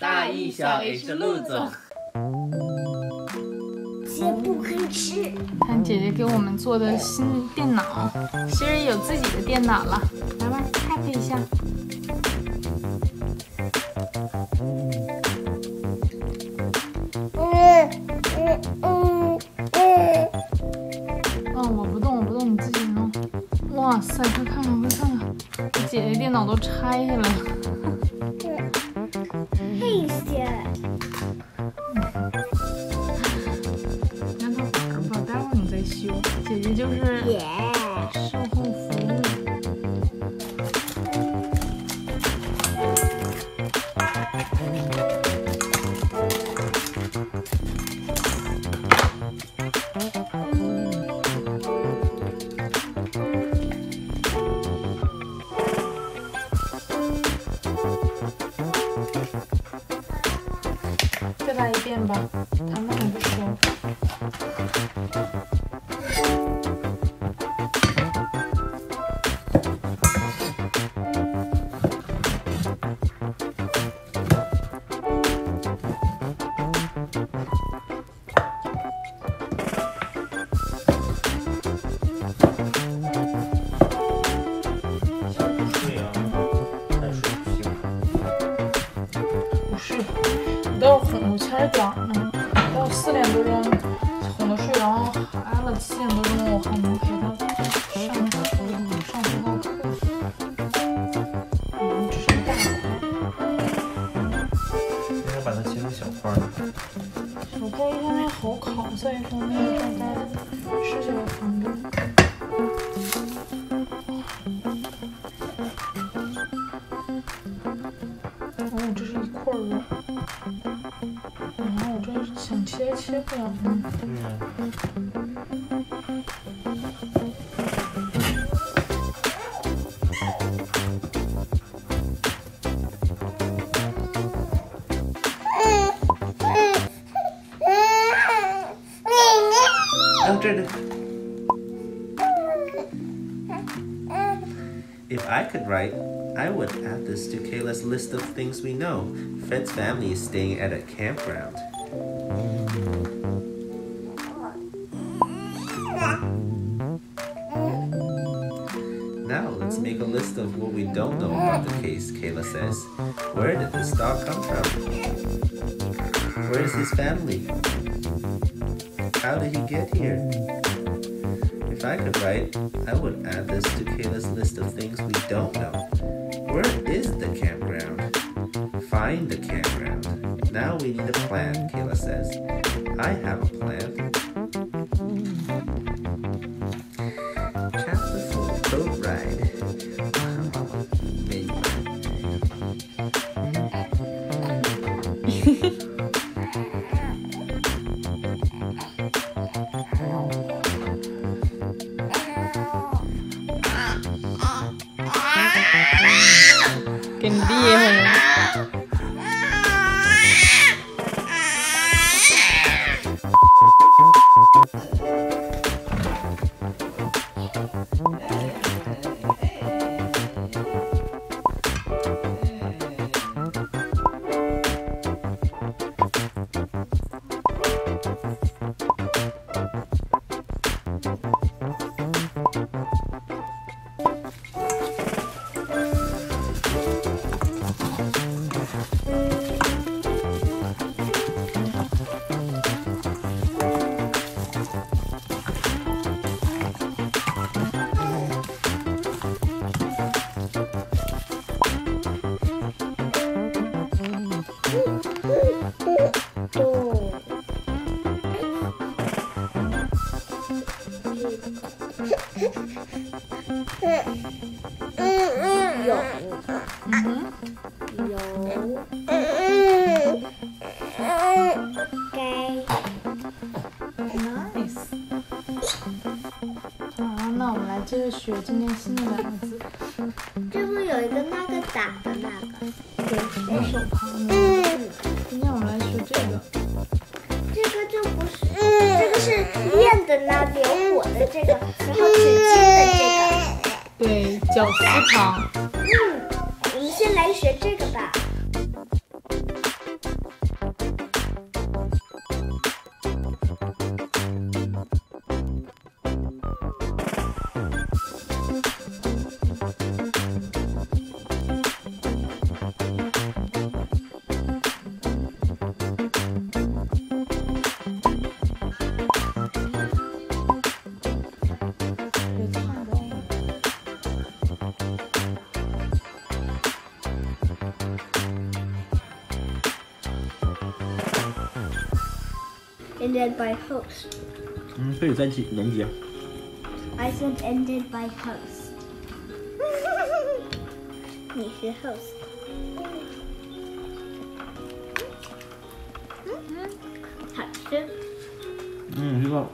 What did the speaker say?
大一小 H 陆总，先不可以吃。看姐姐给我们做的新电脑，其实有自己的电脑了，来吧，tap 一下。嗯嗯嗯嗯。哦，我不动，我不动，你自己弄。哇塞，快看看，快看看，姐姐电脑都拆下来了。就是耶。售后服务。再来一遍吧，哄到七点儿呢，到四点多钟哄他睡，然后挨了七点多钟我还能 后我这想切切不了，嗯。对呀。哦，这里。If I could write, I would add this to Kayla's list of things we know. Fred's family is staying at a campground. Now let's make a list of what we don't know about the case, Kayla says. Where did this dog come from? Where is his family? How did he get here? If I could write, I would add this to Kayla's list of things we don't know. Where is the campground? Find the campground. Now we need a plan, Kayla says. I have a plan. Chapter 4 Boat Ride. Wow. Maybe. 有。嗯有。该，nice。好，那我们来接着学今天新的两个字，这不有。一个那个打的那个，对，有。手旁的。嗯，今天我们来学这个，这个就不是，这个是练的那个有。火的这个，然后取经的这个。对，绞丝旁。嗯，我们先来学这个吧。ended by host. 嗯，可以在一起连接。 I said ended by host. 你是 host. 好吃。嗯，这个